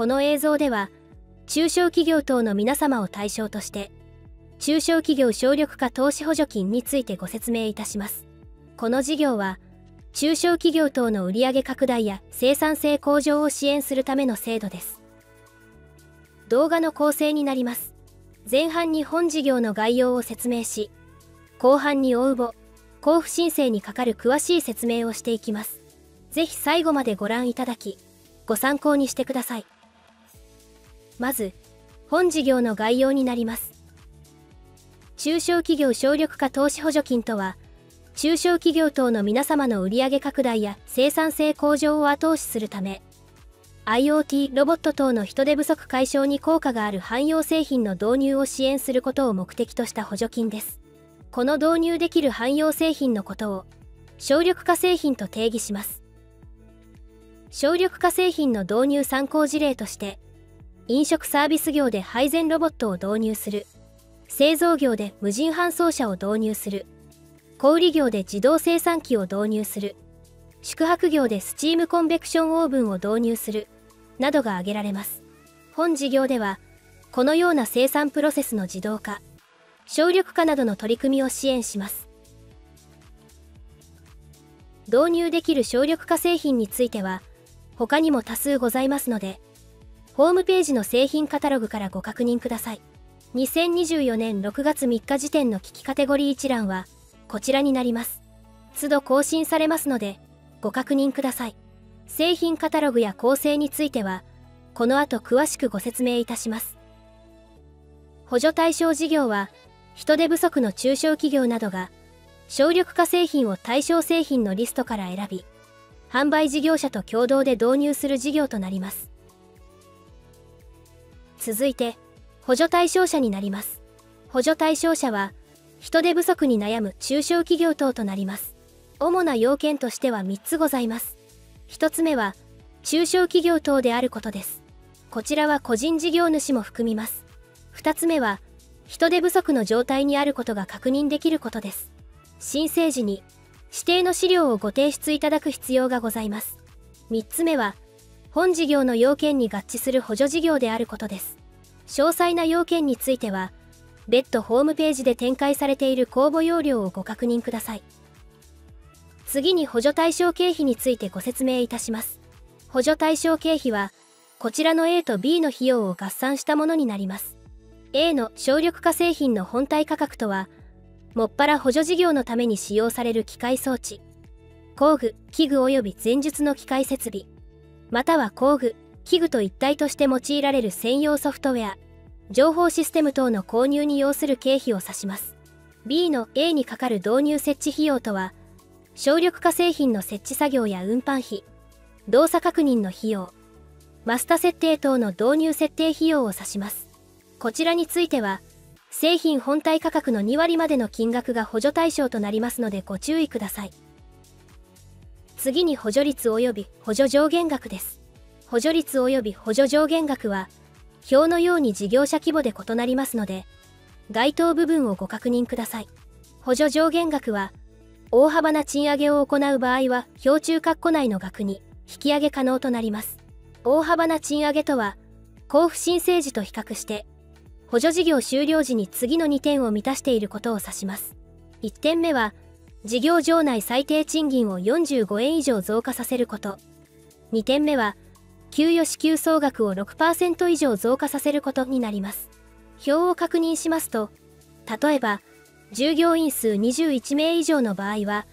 この映像では中小企業等の皆様を対象として中小企業省力化投資補助金についてご説明いたします。この事業は中小企業等の売上拡大や生産性向上を支援するための制度です。動画の構成になります。前半に本事業の概要を説明し後半に応募交付申請にかかる詳しい説明をしていきます。ぜひ最後までご覧いただきご参考にしてください。まず本事業の概要になります。中小企業省力化投資補助金とは中小企業等の皆様の売上拡大や生産性向上を後押しするため IoT ロボット等の人手不足解消に効果がある汎用製品の導入を支援することを目的とした補助金です。この導入できる汎用製品のことを省力化製品と定義します。省力化製品の導入参考事例として飲食サービス業で配膳ロボットを導入する。製造業で無人搬送車を導入する。小売業で自動生産機を導入する。宿泊業でスチームコンベクションオーブンを導入する。などが挙げられます。本事業ではこのような生産プロセスの自動化省力化などの取り組みを支援します。導入できる省力化製品については他にも多数ございますのでホームページの製品カタログからご確認ください2024年6月3日時点の危機カテゴリー一覧はこちらになります。都度更新されますのでご確認ください。製品カタログや構成についてはこの後詳しくご説明いたします。補助対象事業は人手不足の中小企業などが省力化製品を対象製品のリストから選び販売事業者と共同で導入する事業となります。続いて補助対象者になります。補助対象者は、人手不足に悩む中小企業等となります。主な要件としては3つございます。1つ目は、中小企業等であることです。こちらは個人事業主も含みます。2つ目は、人手不足の状態にあることが確認できることです。申請時に、指定の資料をご提出いただく必要がございます。3つ目は、本事業の要件に合致する補助事業であることです。詳細な要件については、別途ホームページで展開されている公募要領をご確認ください。次に補助対象経費についてご説明いたします。補助対象経費は、こちらの A と B の費用を合算したものになります。A の省力化製品の本体価格とは、もっぱら補助事業のために使用される機械装置、工具、器具及び前述の機械設備、または工具、器具と一体として用いられる専用ソフトウェア、情報システム等の購入に要する経費を指します。B の A にかかる導入設置費用とは、省力化製品の設置作業や運搬費、動作確認の費用、マスタ設定等の導入設定費用を指します。こちらについては、製品本体価格の2割までの金額が補助対象となりますのでご注意ください。次に補助率及び補助上限額です。補助率及び補助上限額は、表のように事業者規模で異なりますので、該当部分をご確認ください。補助上限額は、大幅な賃上げを行う場合は、表中括弧内の額に引き上げ可能となります。大幅な賃上げとは、交付申請時と比較して、補助事業終了時に次の2点を満たしていることを指します。1点目は、事業場内最低賃金を45円以上増加させること。2点目は、給与支給総額を6%以上増加させることになります。表を確認しますと、例えば、従業員数21名以上の場合は、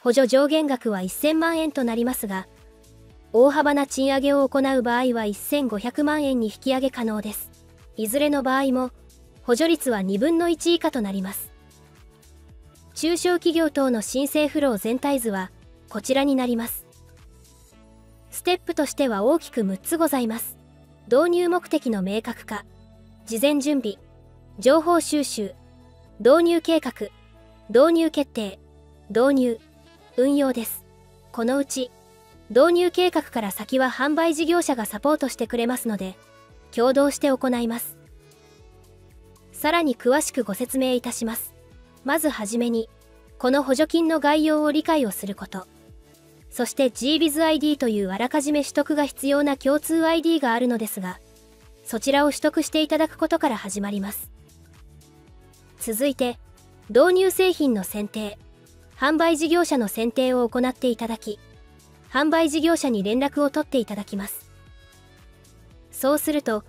補助上限額は1000万円となりますが、大幅な賃上げを行う場合は1500万円に引き上げ可能です。いずれの場合も、補助率は2分の1以下となります。中小企業等の申請フロー全体図は、こちらになります。ステップとしては大きく6つございます。導入目的の明確化、事前準備、情報収集、導入計画、導入決定、導入、運用です。このうち、導入計画から先は販売事業者がサポートしてくれますので、共同して行います。さらに詳しくご説明いたします。まずはじめに、この補助金の概要を理解をすること。そして GBizID というあらかじめ取得が必要な共通 ID があるのですが、そちらを取得していただくことから始まります。続いて、導入製品の選定、販売事業者の選定を行っていただき、販売事業者に連絡を取っていただきます。そうすると、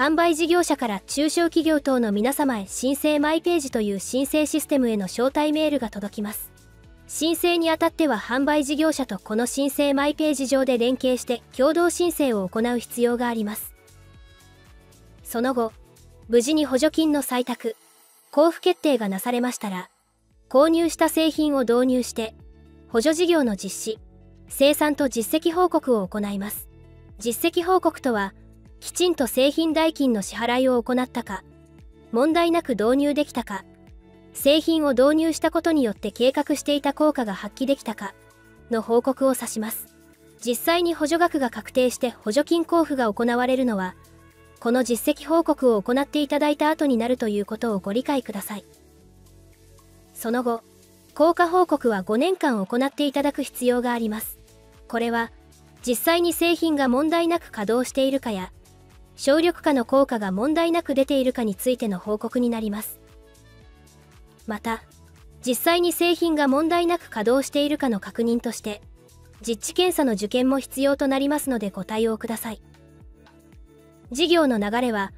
販売事業者から中小企業等の皆様へ申請マイページという申請システムへの招待メールが届きます。申請にあたっては販売事業者とこの申請マイページ上で連携して共同申請を行う必要があります。その後、無事に補助金の採択、交付決定がなされましたら、購入した製品を導入して、補助事業の実施、生産と実績報告を行います。実績報告とは、きちんと製品代金の支払いを行ったか、問題なく導入できたか、製品を導入したことによって計画していた効果が発揮できたか、の報告を指します。実際に補助額が確定して補助金交付が行われるのは、この実績報告を行っていただいた後になるということをご理解ください。その後、効果報告は5年間行っていただく必要があります。これは、実際に製品が問題なく稼働しているかや、省力化の効果が問題なく出ているかについての報告になります。また、実際に製品が問題なく稼働しているかの確認として、実地検査の受験も必要となりますのでご対応ください。事業の流れは、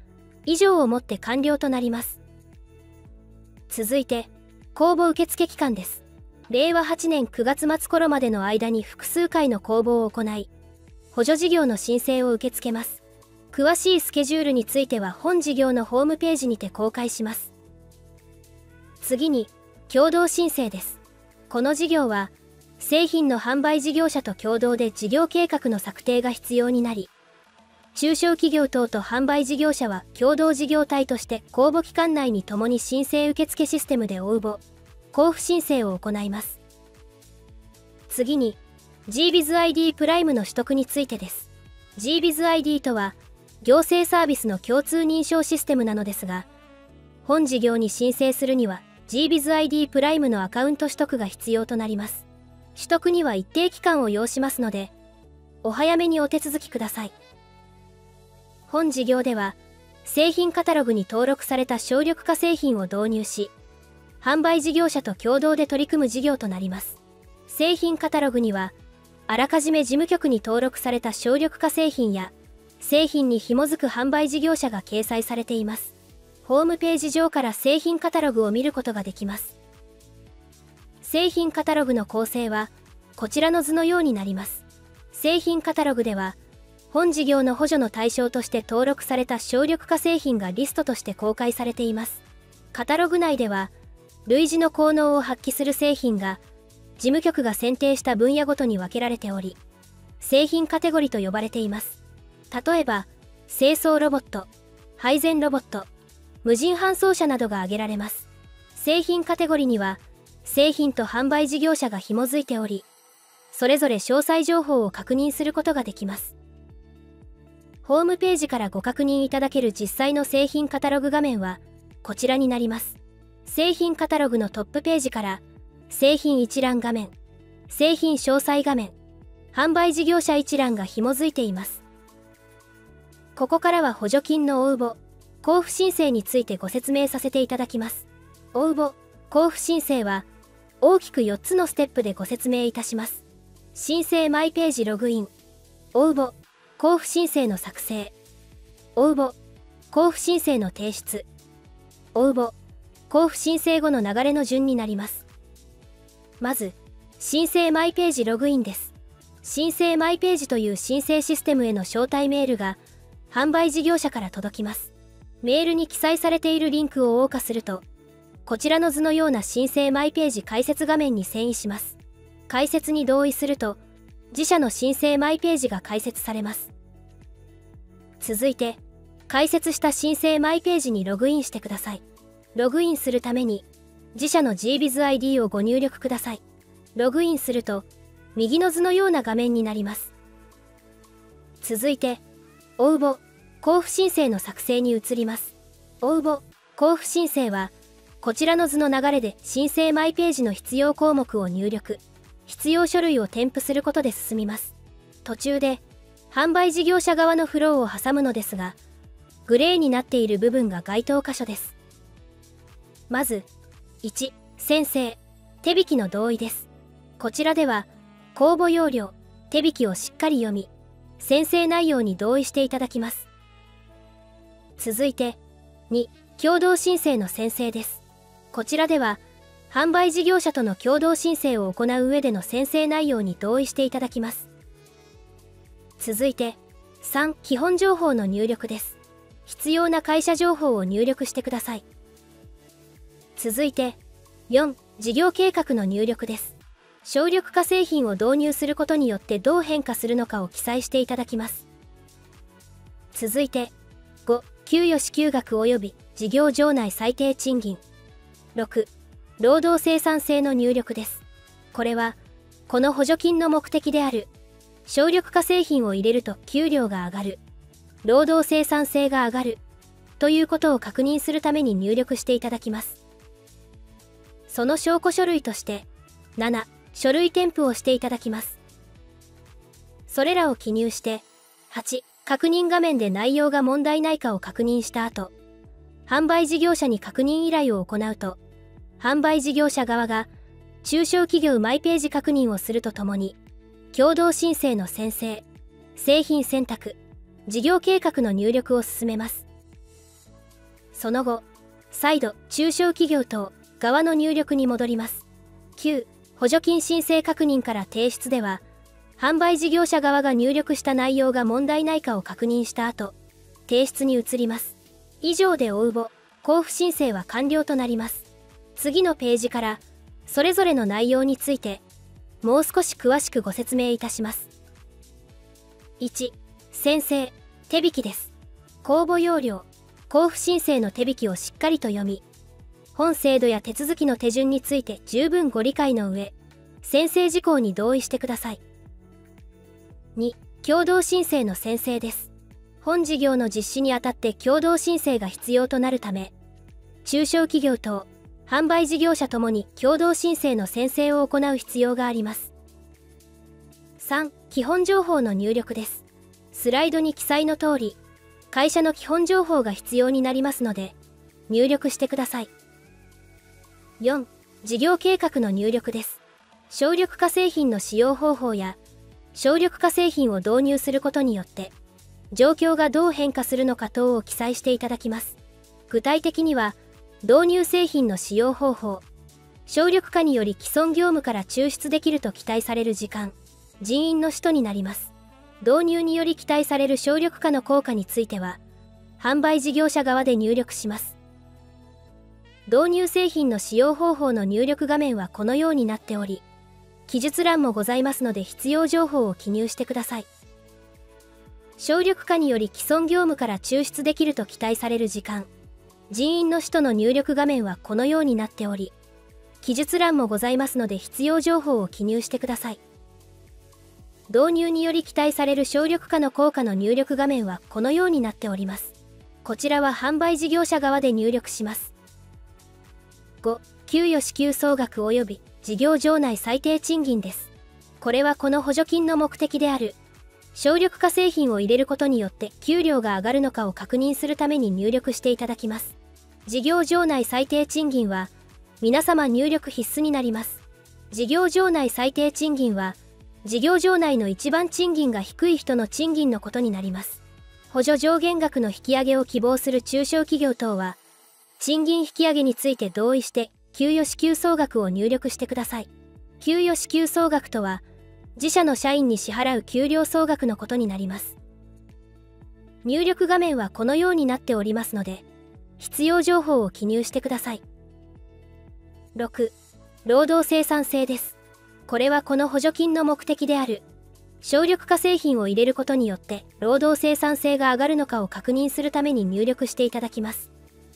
以上をもって完了となります。続いて、公募受付期間です。令和8年9月末頃までの間に複数回の公募を行い、補助事業の申請を受け付けます。詳しいスケジュールについては本事業のホームページにて公開します。次に、共同申請です。この事業は、製品の販売事業者と共同で事業計画の策定が必要になり、中小企業等と販売事業者は共同事業体として公募期間内に共に申請受付システムで応募、交付申請を行います。次に、GBizID プライムの取得についてです。GBizID とは、行政サービスの共通認証システムなのですが、本事業に申請するには GBizID プライムのアカウント取得が必要となります。取得には一定期間を要しますので、お早めにお手続きください。本事業では、製品カタログに登録された省力化製品を導入し、販売事業者と共同で取り組む事業となります。製品カタログには、あらかじめ事務局に登録された省力化製品や製品に紐づく販売事業者が掲載されています。ホームページ上から製品カタログを見ることができます。製品カタログの構成は、こちらの図のようになります。製品カタログでは、本事業の補助の対象として登録された省力化製品がリストとして公開されています。カタログ内では、類似の効能を発揮する製品が、事務局が選定した分野ごとに分けられており、製品カテゴリと呼ばれています。例えば、清掃ロボット、配膳ロボット、無人搬送車などが挙げられます。製品カテゴリには、製品と販売事業者が紐づいており、それぞれ詳細情報を確認することができます。ホームページからご確認いただける実際の製品カタログ画面は、こちらになります。製品カタログのトップページから、製品一覧画面、製品詳細画面、販売事業者一覧が紐づいています。ここからは補助金の応募、交付申請についてご説明させていただきます。応募、交付申請は、大きく4つのステップでご説明いたします。申請マイページログイン、応募、交付申請の作成、応募、交付申請の提出、応募、交付申請後の流れの順になります。まず、申請マイページログインです。申請マイページという申請システムへの招待メールが販売事業者から届きます。メールに記載されているリンクを謳歌すると、こちらの図のような申請マイページ解説画面に遷移します。解説に同意すると、自社の申請マイページが開設されます。続いて、開設した申請マイページにログインしてください。ログインするために、自社の GBizID をご入力ください。ログインすると、右の図のような画面になります。続いて、応募、交付申請の作成に移ります。応募、交付申請は、こちらの図の流れで申請マイページの必要項目を入力、必要書類を添付することで進みます。途中で販売事業者側のフローを挟むのですがグレーになっている部分が該当箇所です。まず1先生手引きの同意です。こちらでは公募要領手引きをしっかり読み宣誓内容に同意していただきます。続いて2共同申請の宣誓です。こちらでは販売事業者との共同申請を行う上での宣誓内容に同意していただきます。続いて3基本情報の入力です。必要な会社情報を入力してください。続いて4事業計画の入力です。省力化製品を導入することによってどう変化するのかを記載していただきます。続いて5給与支給額及び事業場内最低賃金。6労働生産性の入力です。これはこの補助金の目的である省力化製品を入れると給料が上がる労働生産性が上がるということを確認するために入力していただきます。その証拠書類として7書類添付をしていただきます。それらを記入して、8、確認画面で内容が問題ないかを確認した後、販売事業者に確認依頼を行うと、販売事業者側が中小企業マイページ確認をするとともに、共同申請の宣誓、製品選択、事業計画の入力を進めます。その後、再度中小企業等側の入力に戻ります。9補助金申請確認から提出では販売事業者側が入力した内容が問題ないかを確認した後提出に移ります。以上で応募交付申請は完了となります。次のページからそれぞれの内容についてもう少し詳しくご説明いたします。1宣誓手引きです。公募要領交付申請の手引きをしっかりと読み本制度や手続きの手順について十分ご理解の上、宣誓事項に同意してください。2、共同申請の宣誓です。本事業の実施にあたって共同申請が必要となるため、中小企業等、販売事業者ともに共同申請の宣誓を行う必要があります。3、基本情報の入力です。スライドに記載の通り、会社の基本情報が必要になりますので、入力してください。4事業計画の入力です。省力化製品の使用方法や省力化製品を導入することによって状況がどう変化するのか等を記載していただきます。具体的には導入製品の使用方法省力化により既存業務から抽出できると期待される時間人員の使途になります。導入により期待される省力化の効果については販売事業者側で入力します。導入製品の使用方法の入力画面はこのようになっており、記述欄もございますので必要情報を記入してください。省力化により既存業務から抽出できると期待される時間、人員の使途の入力画面はこのようになっており、記述欄もございますので必要情報を記入してください。導入により期待される省力化の効果の入力画面はこのようになっております。こちらは販売事業者側で入力します。5給与支給総額及び事業場内最低賃金です。これはこの補助金の目的である。省力化製品を入れることによって給料が上がるのかを確認するために入力していただきます。事業場内最低賃金は皆様入力必須になります。事業場内最低賃金は事業場内の一番賃金が低い人の賃金のことになります。補助上限額の引き上げを希望する中小企業等は賃金引き上げについて同意して給与支給総額を入力してください。給与支給総額とは自社の社員に支払う給料総額のことになります。入力画面はこのようになっておりますので必要情報を記入してください。6労働生産性です。これはこの補助金の目的である。省力化製品を入れることによって労働生産性が上がるのかを確認するために入力していただきます。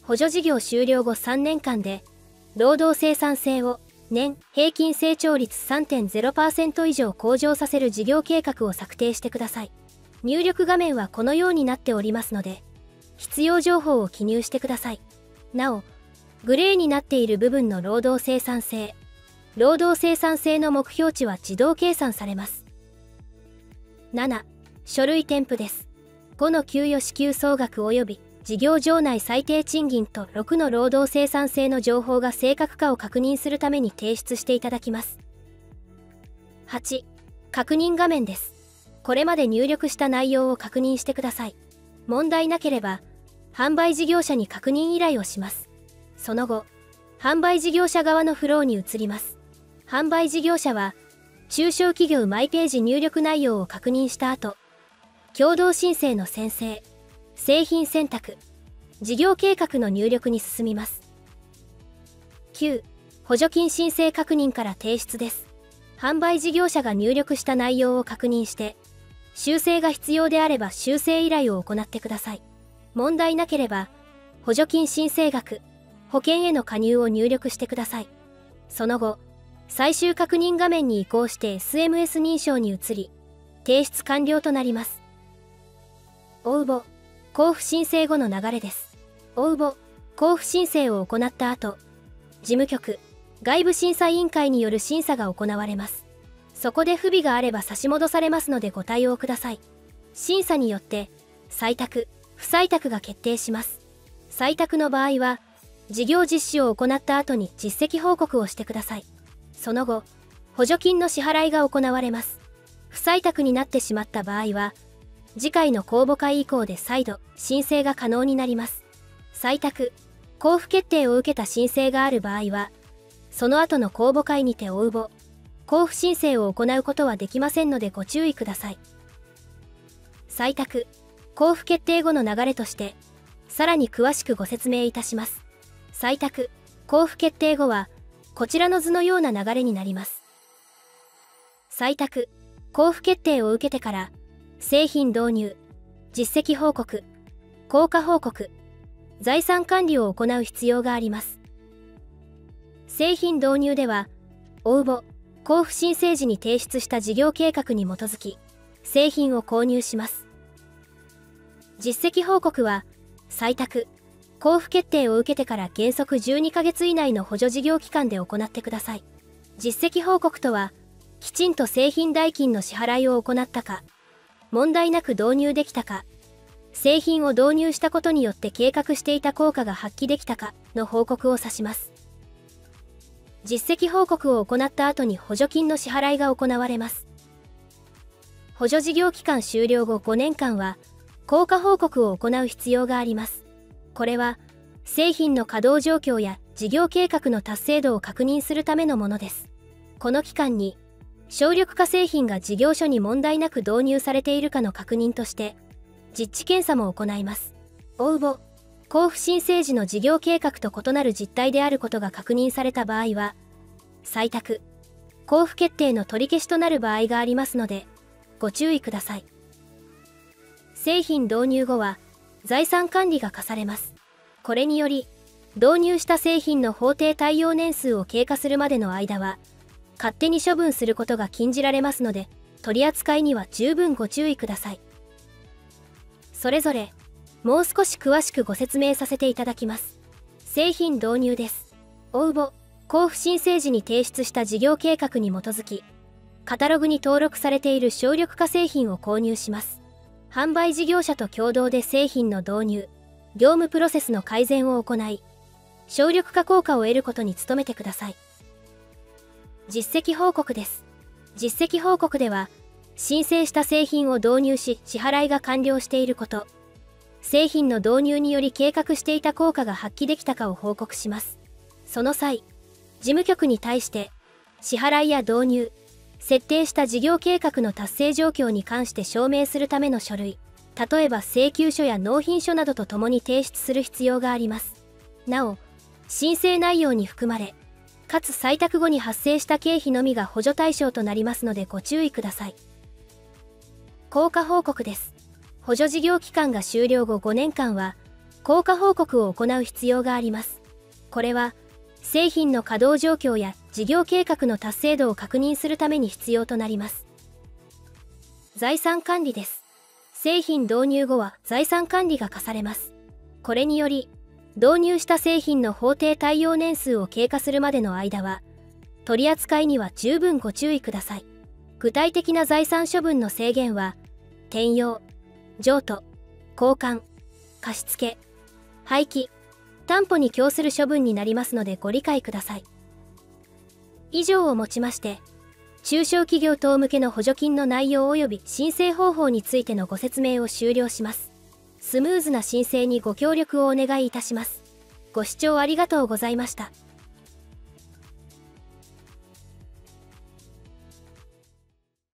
補助事業終了後3年間で、労働生産性を年平均成長率3.0%以上向上させる事業計画を策定してください。入力画面はこのようになっておりますので、必要情報を記入してください。なお、グレーになっている部分の労働生産性、労働生産性の目標値は自動計算されます。7. 書類添付です。5の給与支給総額及び事業場内最低賃金と6の労働生産性の情報が正確かを確認するために提出していただきます。8. 確認画面です。これまで入力した内容を確認してください。問題なければ、販売事業者に確認依頼をします。その後、販売事業者側のフローに移ります。販売事業者は、中小企業マイページ入力内容を確認した後、共同申請の宣誓、製品選択、事業計画の入力に進みます。9、補助金申請確認から提出です。販売事業者が入力した内容を確認して、修正が必要であれば修正依頼を行ってください。問題なければ、補助金申請額、保険への加入を入力してください。その後、最終確認画面に移行して SMS 認証に移り、提出完了となります。応募、交付申請後の流れです。応募、交付申請を行った後、事務局、外部審査委員会による審査が行われます。そこで不備があれば差し戻されますのでご対応ください。審査によって、採択、不採択が決定します。採択の場合は、事業実施を行った後に実績報告をしてください。その後、補助金の支払いが行われます。不採択になってしまった場合は、次回の公募会以降で再度申請が可能になります。採択、交付決定を受けた申請がある場合は、その後の公募会にて応募、交付申請を行うことはできませんのでご注意ください。採択、交付決定後の流れとして、さらに詳しくご説明いたします。採択、交付決定後は、こちらの図のような流れになります。採択、交付決定を受けてから、製品導入、実績報告、効果報告、財産管理を行う必要があります。製品導入では、応募、交付申請時に提出した事業計画に基づき、製品を購入します。実績報告は、採択、交付決定を受けてから原則12ヶ月以内の補助事業期間で行ってください。実績報告とは、きちんと製品代金の支払いを行ったか、問題なく導入できたか、製品を導入したことによって計画していた効果が発揮できたかの報告を指します。実績報告を行った後に補助金の支払いが行われます。補助事業期間終了後5年間は、効果報告を行う必要があります。これは、製品の稼働状況や事業計画の達成度を確認するためのものです。この期間に、省力化製品が事業所に問題なく導入されているかの確認として、実地検査も行います。応募、交付申請時の事業計画と異なる実態であることが確認された場合は、採択、交付決定の取り消しとなる場合がありますので、ご注意ください。製品導入後は、財産管理が課されます。これにより、導入した製品の法定対応年数を経過するまでの間は、勝手に処分することが禁じられますので、取り扱いには十分ご注意ください。それぞれ、もう少し詳しくご説明させていただきます。製品導入です。応募、交付申請時に提出した事業計画に基づき、カタログに登録されている省力化製品を購入します。販売事業者と共同で製品の導入、業務プロセスの改善を行い、省力化効果を得ることに努めてください。実績報告です。実績報告では、申請した製品を導入し支払いが完了していること、製品の導入により計画していた効果が発揮できたかを報告します。その際、事務局に対して、支払いや導入、設定した事業計画の達成状況に関して証明するための書類、例えば請求書や納品書などとともに提出する必要があります。なお、申請内容に含まれ、かつ採択後に発生した経費のみが補助対象となりますのでご注意ください。効果報告です。補助事業期間が終了後5年間は、効果報告を行う必要があります。これは、製品の稼働状況や事業計画の達成度を確認するために必要となります。財産管理です。製品導入後は財産管理が課されます。これにより、導入した製品の法定対応年数を経過するまでの間は、取り扱いには十分ご注意ください。具体的な財産処分の制限は転用譲渡交換貸付廃棄担保に供する処分になりますのでご理解ください。以上をもちまして中小企業等向けの補助金の内容及び申請方法についてのご説明を終了します。スムーズな申請にご協力をお願いいたします。ご視聴ありがとうございました。